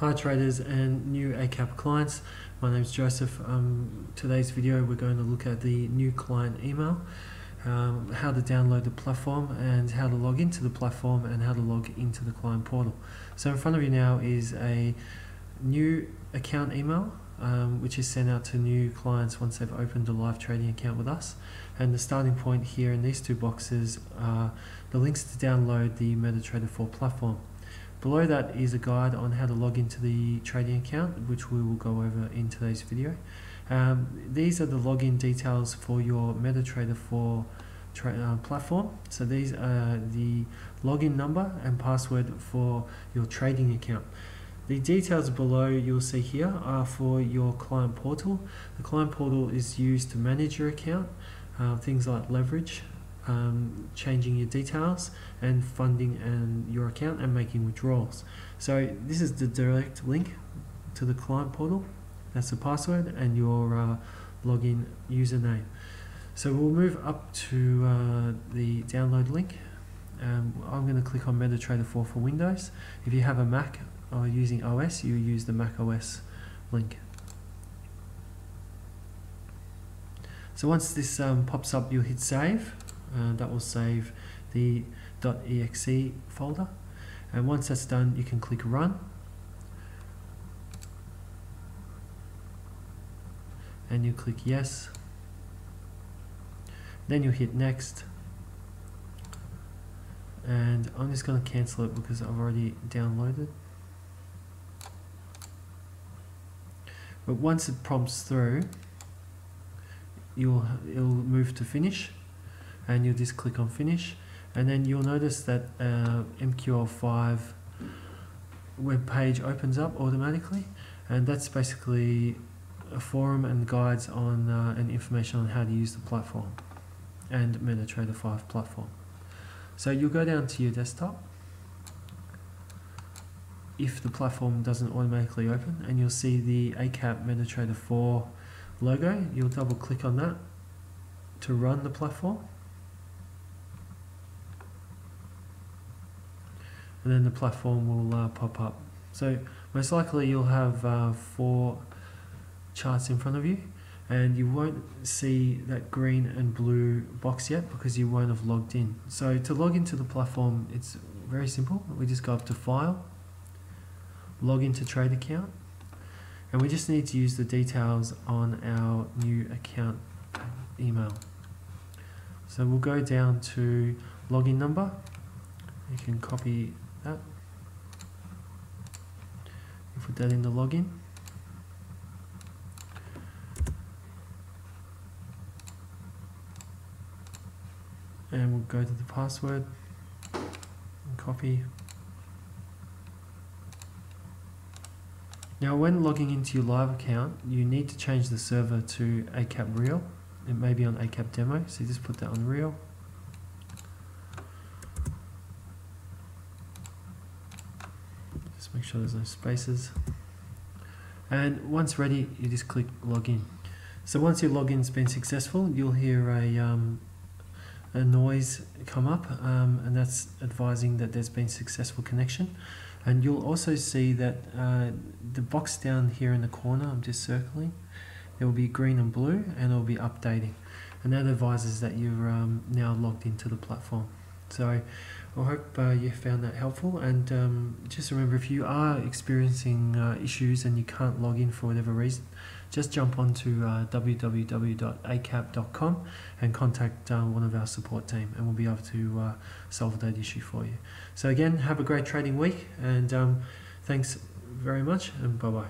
Hi traders and new Eightcap clients, my name is Joseph. Um, today's video we're going to look at the new client email, um, how to download the platform and how to log into the platform and how to log into the client portal. So in front of you now is a new account email um, which is sent out to new clients once they've opened a live trading account with us and the starting point here in these two boxes are the links to download the MetaTrader 4 platform. Below that is a guide on how to log into the trading account, which we will go over in today's video. Um, these are the login details for your MetaTrader 4 uh, platform. So these are the login number and password for your trading account. The details below you'll see here are for your client portal. The client portal is used to manage your account, uh, things like leverage, um, changing your details and funding and your account and making withdrawals. So this is the direct link to the client portal. That's the password and your uh, login username. So we'll move up to uh, the download link. Um, I'm going to click on MetaTrader 4 for Windows. If you have a Mac or using OS, you use the Mac OS link. So once this um, pops up, you'll hit save uh, that will save the .exe folder. And once that's done you can click run. And you click yes. Then you hit next. And I'm just going to cancel it because I've already downloaded. But once it prompts through you'll it'll move to finish and you just click on finish and then you'll notice that uh, MQL5 web page opens up automatically and that's basically a forum and guides on uh, and information on how to use the platform and MetaTrader 5 platform. So you'll go down to your desktop if the platform doesn't automatically open and you'll see the Eightcap MetaTrader 4 logo. You'll double click on that to run the platform and then the platform will uh, pop up. So most likely you'll have uh, four charts in front of you and you won't see that green and blue box yet because you won't have logged in. So to log into the platform it's very simple. We just go up to file, log into trade account and we just need to use the details on our new account email. So we'll go down to login number. You can copy that. You put that in the login. And we'll go to the password and copy. Now when logging into your live account, you need to change the server to Eightcap Real. It may be on Eightcap Demo, so you just put that on Real. Make sure there's no spaces. And once ready you just click login. So once your login's been successful you'll hear a, um, a noise come up um, and that's advising that there's been successful connection. And you'll also see that uh, the box down here in the corner I'm just circling it will be green and blue and it will be updating. And that advises that you're um, now logged into the platform so I hope uh, you found that helpful and um, just remember if you are experiencing uh, issues and you can't log in for whatever reason just jump onto uh, www.eightcap.com and contact uh, one of our support team and we'll be able to uh, solve that issue for you. So again have a great trading week and um, thanks very much and bye bye.